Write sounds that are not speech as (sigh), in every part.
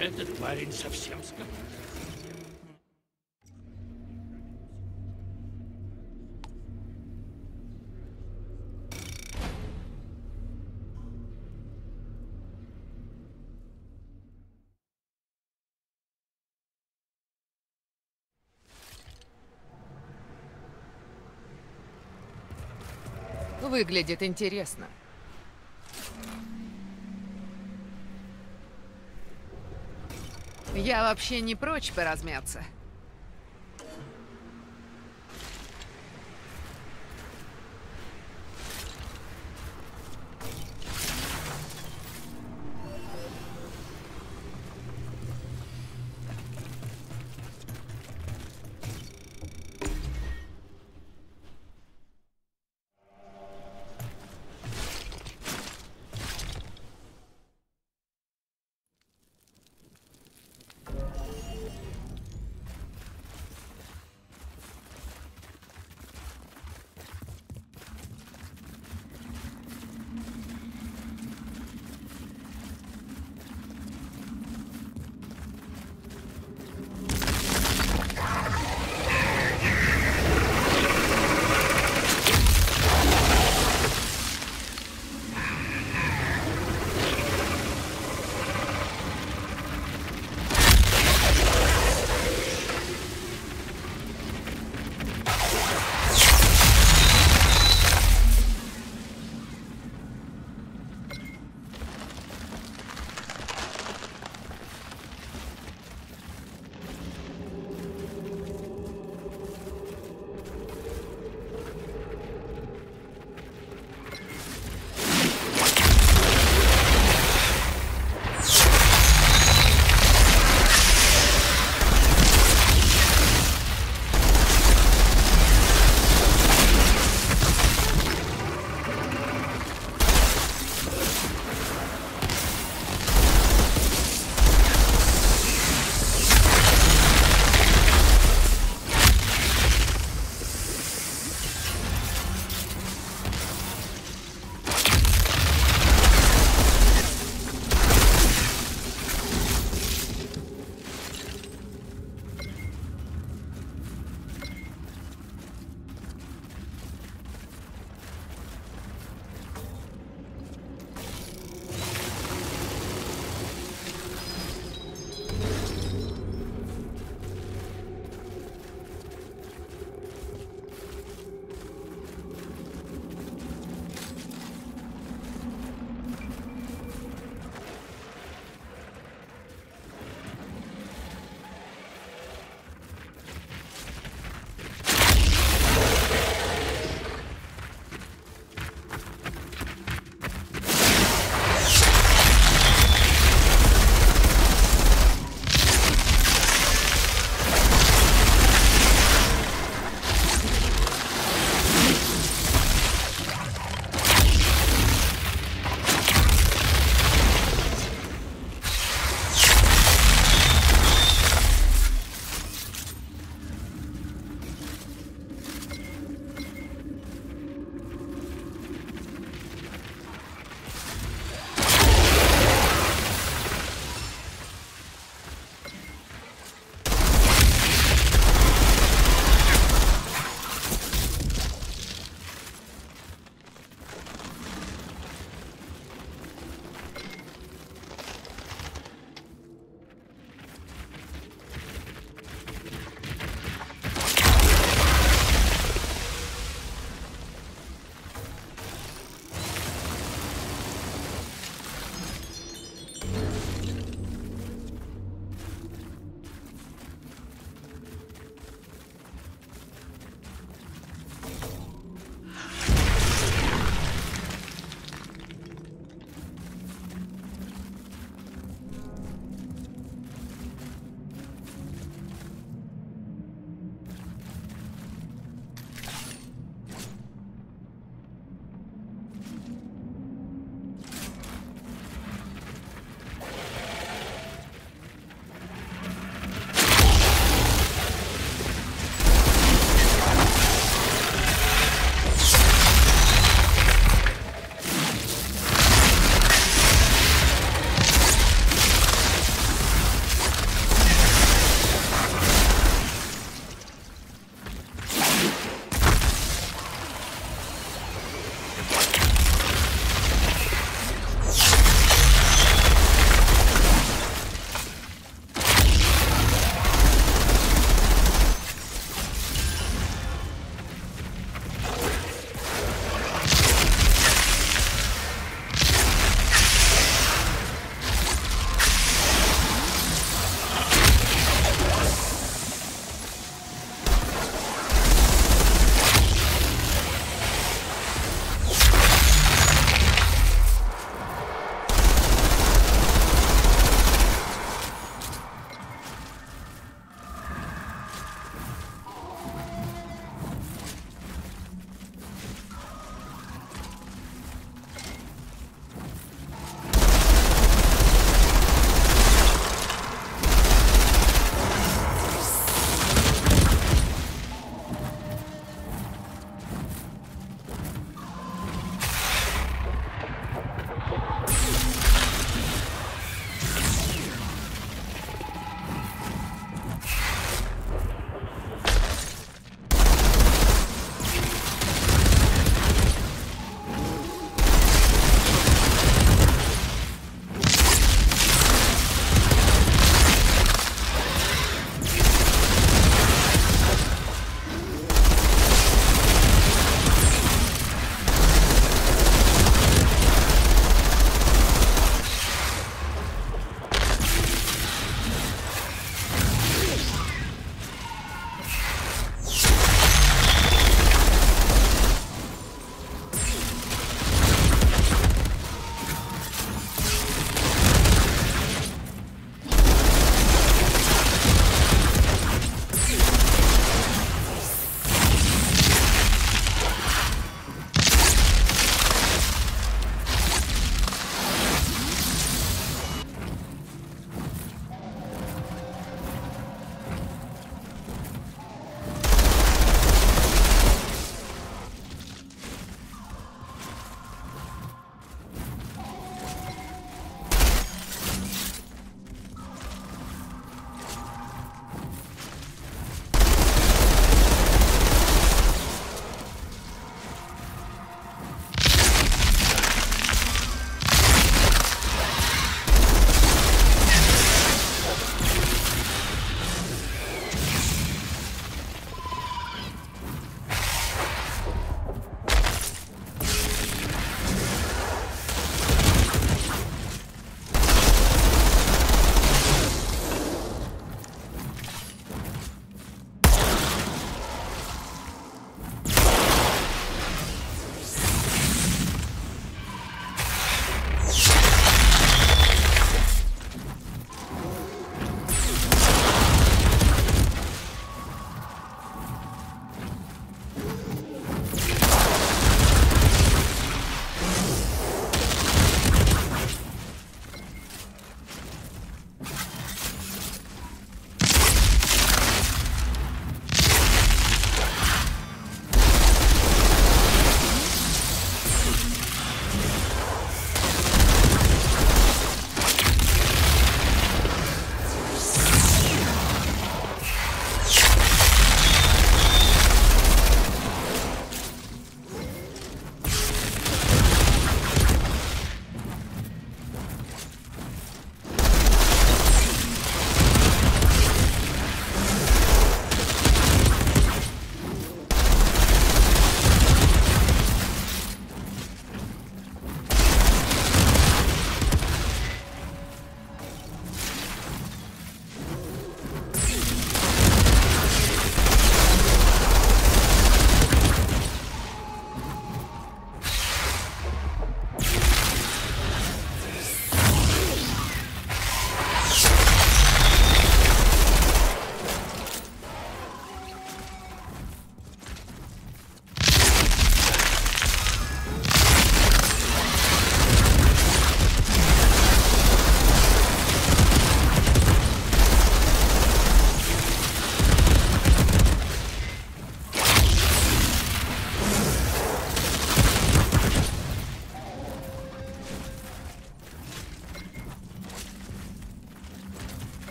Этот парень совсем скотина. Выглядит интересно. Я вообще не прочь поразмяться.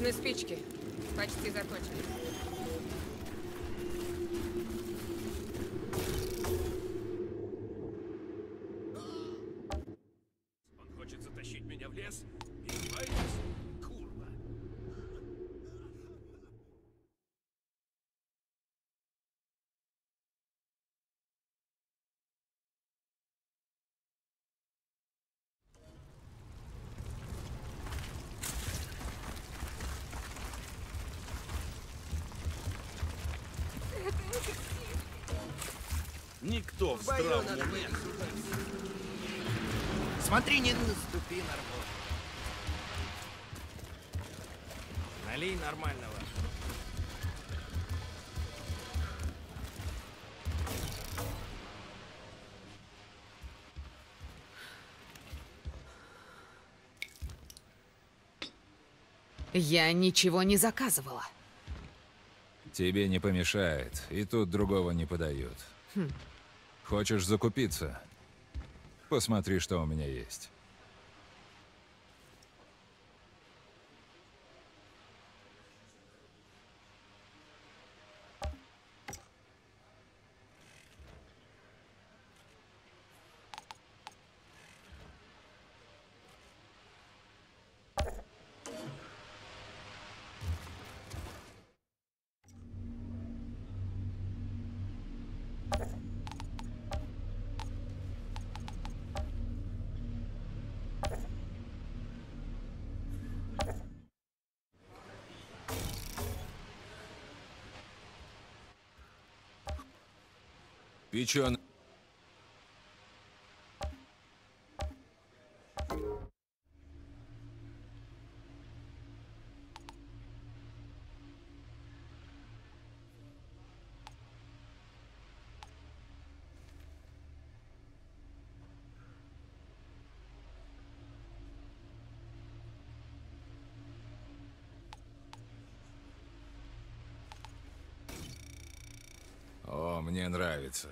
Нужны спички. Почти закончили. Никто в здравом уме. Смотри, не наступи на. Налей нормального. Я ничего не заказывала. Тебе не помешает, и тут другого не подают. Хочешь закупиться? Посмотри, что у меня есть. Печен... мне нравится.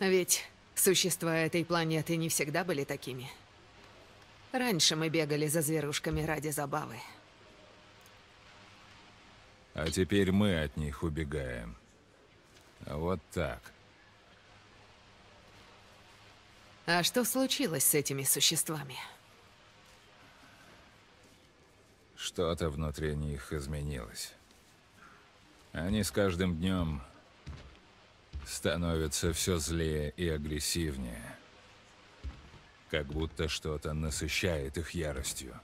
Ведь существа этой планеты не всегда были такими. Раньше мы бегали за зверушками ради забавы. А теперь мы от них убегаем. Вот так. А что случилось с этими существами? Что-то внутри них изменилось. Они с каждым днем становятся все злее и агрессивнее. Как будто что-то насыщает их яростью.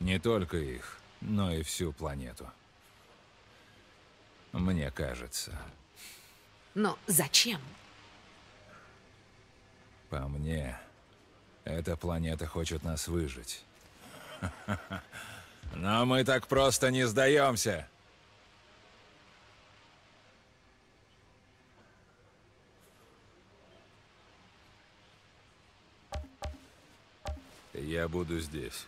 Не только их, но и всю планету. Мне кажется. Но зачем? По мне, эта планета хочет нас выжить. (laughs) Но мы так просто не сдаемся. Я буду здесь.